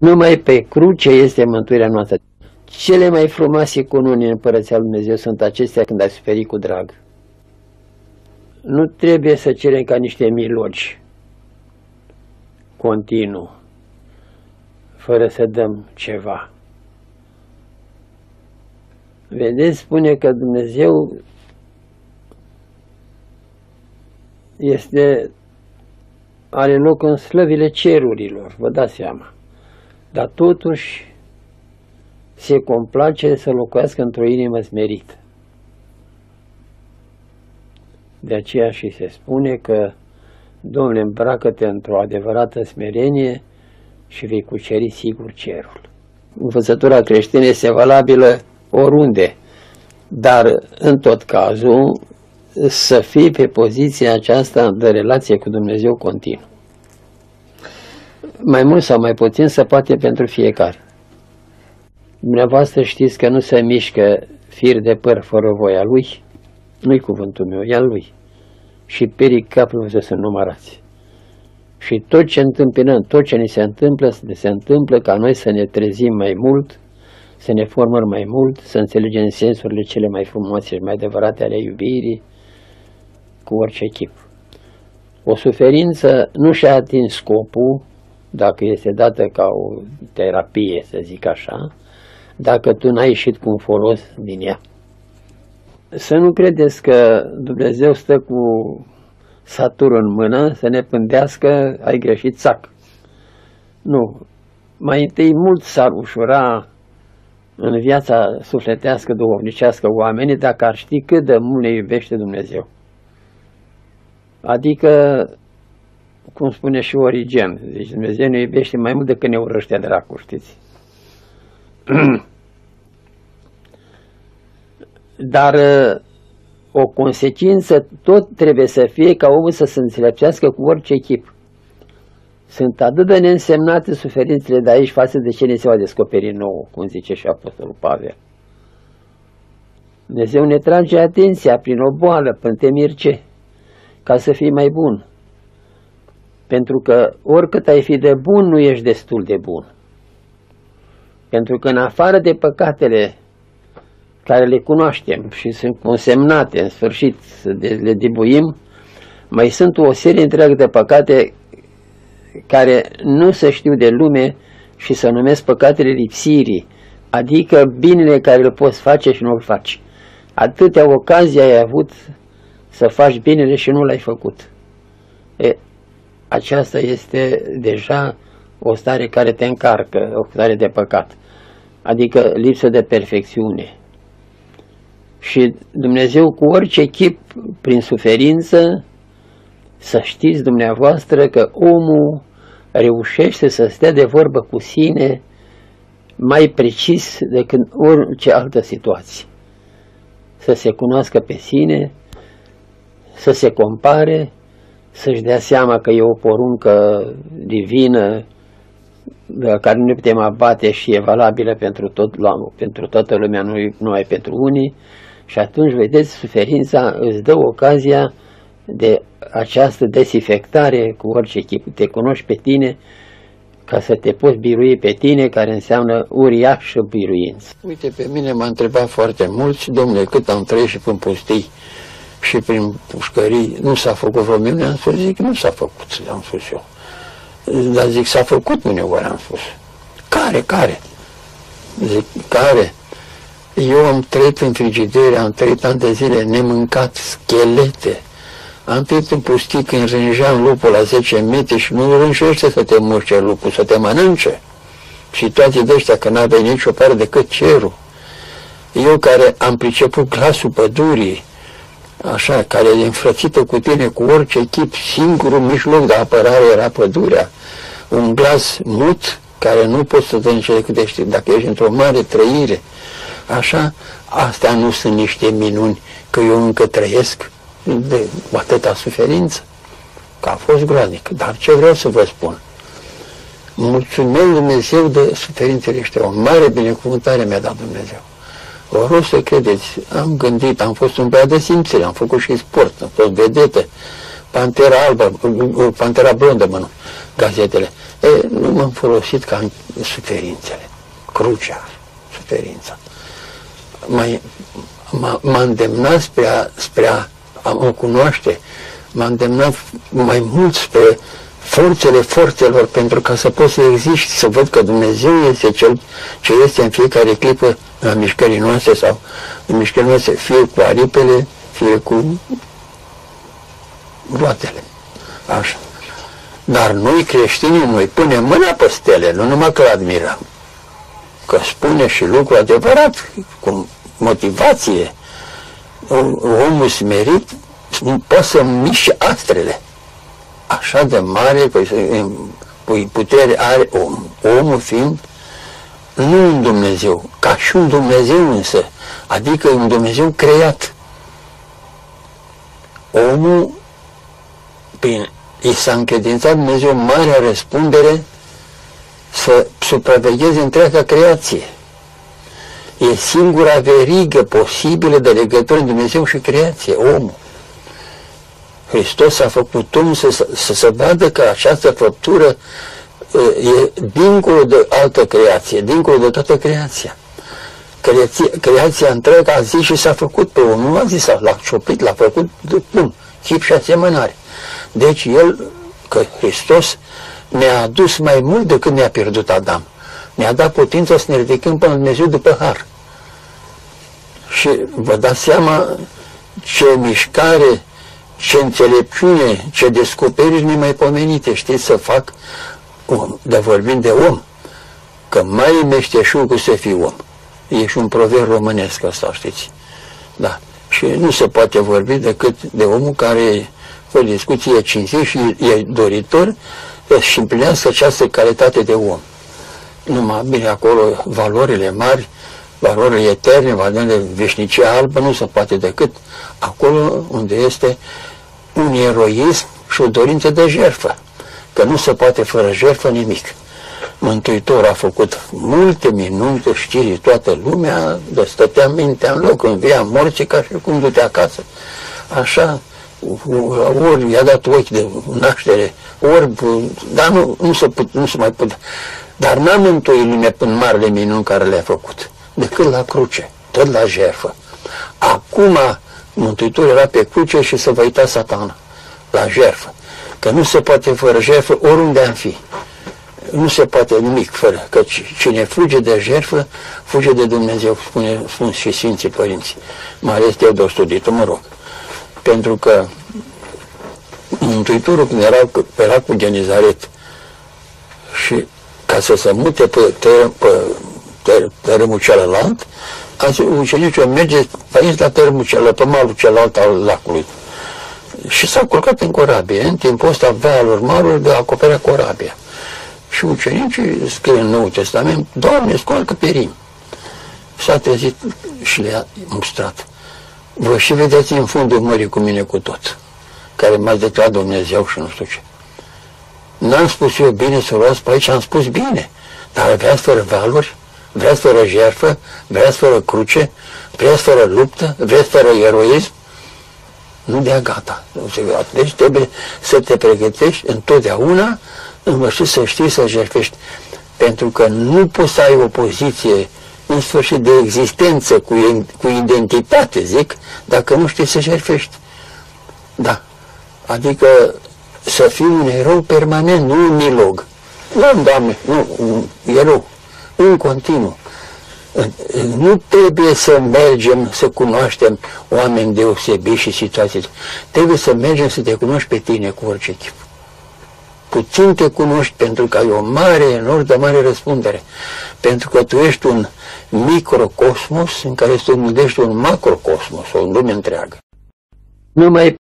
Numai pe cruce este mântuirea noastră. Cele mai frumoase cununi în Împărăția Lui Dumnezeu sunt acestea când ai suferit cu drag. Nu trebuie să cerem ca niște milogi continuu, fără să dăm ceva. Vedeți, spune că Dumnezeu este, are loc în slăvile cerurilor, vă dați seama. Dar totuși se complace să locuiască într-o inimă smerită. De aceea și se spune că, Domnule, îmbracă-te într-o adevărată smerenie și vei cuceri sigur cerul. Învățătura creștină este valabilă oriunde, dar în tot cazul să fii pe poziția aceasta de relație cu Dumnezeu continuu. Mai mult sau mai puțin se poate pentru fiecare. Dumneavoastră știți că nu se mișcă fir de păr fără voia lui? Nu-i cuvântul meu, e al lui. Și perii capului să sunt numărați. Și tot ce întâmpinăm, tot ce ni se întâmplă, se întâmplă ca noi să ne trezim mai mult, să ne formăm mai mult, să înțelegem sensurile cele mai frumoase și mai adevărate ale iubirii, cu orice chip. O suferință nu și-a atins scopul, dacă este dată ca o terapie, să zic așa, dacă tu n-ai ieșit cu un folos din ea. Să nu credeți că Dumnezeu stă cu satur în mână să ne pândească, ai greșit, sac. Nu. Mai întâi mult s-ar ușura în viața sufletească, duhovnicească oamenii dacă ar ști cât de mult ne iubește Dumnezeu. Adică, cum spune și Origen, deci Dumnezeu ne iubește mai mult decât ne urăște dracu, știți? Dar o consecință tot trebuie să fie ca omul să se înțelepțească cu orice chip. Sunt atât de neînsemnate suferințele de aici față de ce ne se va descoperi nou, cum zice și Apostolul Pavel. Dumnezeu ne trage atenția prin o boală, prin temir ce? Ca să fii mai bun. Pentru că oricât ai fi de bun, nu ești destul de bun. Pentru că în afară de păcatele care le cunoaștem și sunt consemnate în sfârșit să le dibuim, mai sunt o serie întreagă de păcate care nu se știu de lume și să numesc păcatele lipsirii, adică binele care îl poți face și nu îl faci. Atâtea ocazii ai avut să faci binele și nu l-ai făcut. E, aceasta este deja o stare care te încarcă, o stare de păcat, adică lipsă de perfecțiune. Și Dumnezeu cu orice chip, prin suferință, să știți dumneavoastră că omul reușește să stea de vorbă cu sine mai precis decât orice altă situație. Să se cunoască pe sine, să se compare, să-și dea seama că e o poruncă divină care nu ne putem abate și e valabilă pentru, tot, pentru toată lumea, nu numai pentru unii, și atunci, vedeți, suferința îți dă ocazia de această desinfectare cu orice chip. Te cunoști pe tine ca să te poți birui pe tine, care înseamnă uriașă biruință. Uite, pe mine m-a întrebat foarte mulți, domnule, cât am trăit și prin pustii și prin pușcării, nu s-a făcut vreo minune? Am spus, zic, nu s-a făcut, am spus eu. Dar zic, s-a făcut uneori, am spus. Care, care? Zic, care? Eu am trăit în frigidere, am trăit ani de zile nemâncat, schelete. Am trăit în pustii când rânjeam lupul la 10 metri și nu rânjește să te muște lupul, să te mănânce. Și toate de ăștia, că n-aveai nicio pare decât cerul. Eu care am priceput glasul pădurii, așa, care e înfrățită cu tine cu orice chip, singurul mijloc de apărare era pădurea. Un glas mut care nu poți să te decât dacă ești într-o mare trăire. Așa, astea nu sunt niște minuni că eu încă trăiesc de atâta suferință, că a fost groaznic. Dar ce vreau să vă spun? Mulțumesc Dumnezeu de suferințele ăștia. O mare binecuvântare mi-a dat Dumnezeu. Vă rog să credeți, am gândit, am fost un băiat de simțire, am făcut și sport, am fost vedetă, pantera albă, pantera blondă, mă nu. gazetele. E, nu m-am folosit ca în suferințele, crucea, suferința. M-a îndemnat spre a, spre a, a mă cunoaște, m-a îndemnat mai mult spre forțele forțelor pentru ca să pot să existi, să văd că Dumnezeu este Cel ce este în fiecare clipă în mișcării noastre sau în mișcării noastre, fie cu aripele, fie cu roatele. Așa. Dar noi creștinii, noi punem mâna pe stele, nu numai că admirăm. Că spune și lucru adevărat, cu motivație. Omul smerit poate să miște astrele. Așa de mare păi, păi, putere are om. Omul fiind nu un Dumnezeu, ca și un Dumnezeu însă, adică un Dumnezeu creat. Omul, prin i s-a încredințat Dumnezeu marea răspundere să supravegheze întreaga creație. E singura verigă posibilă de legătură în Dumnezeu și creație, omul. Hristos a făcut om să, să, să se vadă că această făptură e dincolo de altă creație, dincolo de toată creația. Creația, creația întreagă a zis și s-a făcut pe om, nu a zis, l-a cioplit, l-a făcut de bun, chip și asemănare. Deci el, că Hristos ne-a adus mai mult decât ne-a pierdut Adam. Ne-a dat putința să ne ridicăm până Dumnezeu după har. Și vă dați seama ce mișcare, ce înțelepciune, ce descoperiri nemaipomenite știți să fac om, de vorbim de om, că mai meșteșul cu să fii om. E și un proverb românesc ăsta, știți? Da. Și nu se poate vorbi decât de omul care o discuție cinstit și e doritor să-și împlinească această calitate de om. Numai bine acolo valorile mari, valorile eterne, valorile veșnicie albă, nu se poate decât acolo unde este un eroism și o dorință de jertfă că nu se poate fără jertfă nimic. Mântuitor a făcut multe minuni, știri toată lumea, de stătea mintea în loc, învia morții ca și cum du-te acasă. Așa, ori i-a dat ochi de naștere, ori, dar nu, nu, se, put, nu se mai putea. Dar n-a mântuit lumea până marele minuni care le-a făcut, decât la cruce, tot la jertfă. Acum Mântuitorul era pe cruce și se va uita satana la jertfă că nu se poate fără jertfă oriunde am fi. Nu se poate nimic fără, că cine fuge de jertfă, fuge de Dumnezeu, spune, spun și Sfinții Părinți, mai ales Teodor Studitul, mă rog. Pentru că Mântuitorul când era, era cu Genizaret și ca să se mute pe, tărâm, pe tărâmul celălalt, a zis, ucenicul merge pe aici la tărâmul celălalt, pe malul celălalt al lacului și s-a culcat în corabie. În timpul ăsta vealul marul de acoperea corabia. Și ucenicii scrie în Noul Testament, Doamne, scoalcă pe rim. S-a trezit și le-a mustrat. Vă și vedeți în fundul mării cu mine cu tot, care m-a declarat Dumnezeu și nu știu ce. N-am spus eu bine să luați pe aici, am spus bine, dar vreați fără valuri, vreați fără jertfă, vreați fără cruce, vreați fără luptă, vreți fără eroism, nu dea gata. Deci trebuie să te pregătești întotdeauna, învățat să știi să jertfești. Pentru că nu poți să ai o poziție în sfârșit de existență cu, cu identitate, zic, dacă nu știi să jertfești. Da. Adică să fii un erou permanent, nu un milog. Nu, Doamne, nu, un erou, în continuu nu trebuie să mergem să cunoaștem oameni deosebiți și situații. Trebuie să mergem să te cunoști pe tine cu orice chip. Puțin te cunoști pentru că ai o mare, enorm de mare răspundere. Pentru că tu ești un microcosmos în care să gândești un macrocosmos, o lume întreagă. Nu mai